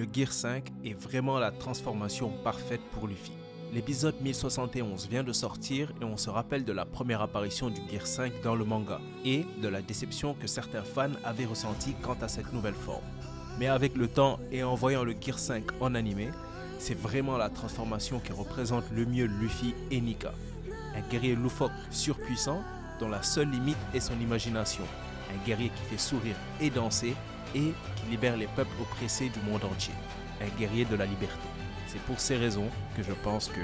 le Gear 5 est vraiment la transformation parfaite pour Luffy. L'épisode 1071 vient de sortir et on se rappelle de la première apparition du Gear 5 dans le manga et de la déception que certains fans avaient ressentie quant à cette nouvelle forme. Mais avec le temps et en voyant le Gear 5 en animé, c'est vraiment la transformation qui représente le mieux Luffy et Nika. Un guerrier loufoque surpuissant dont la seule limite est son imagination. Un guerrier qui fait sourire et danser et qui libère les peuples oppressés du monde entier. Un guerrier de la liberté. C'est pour ces raisons que je pense que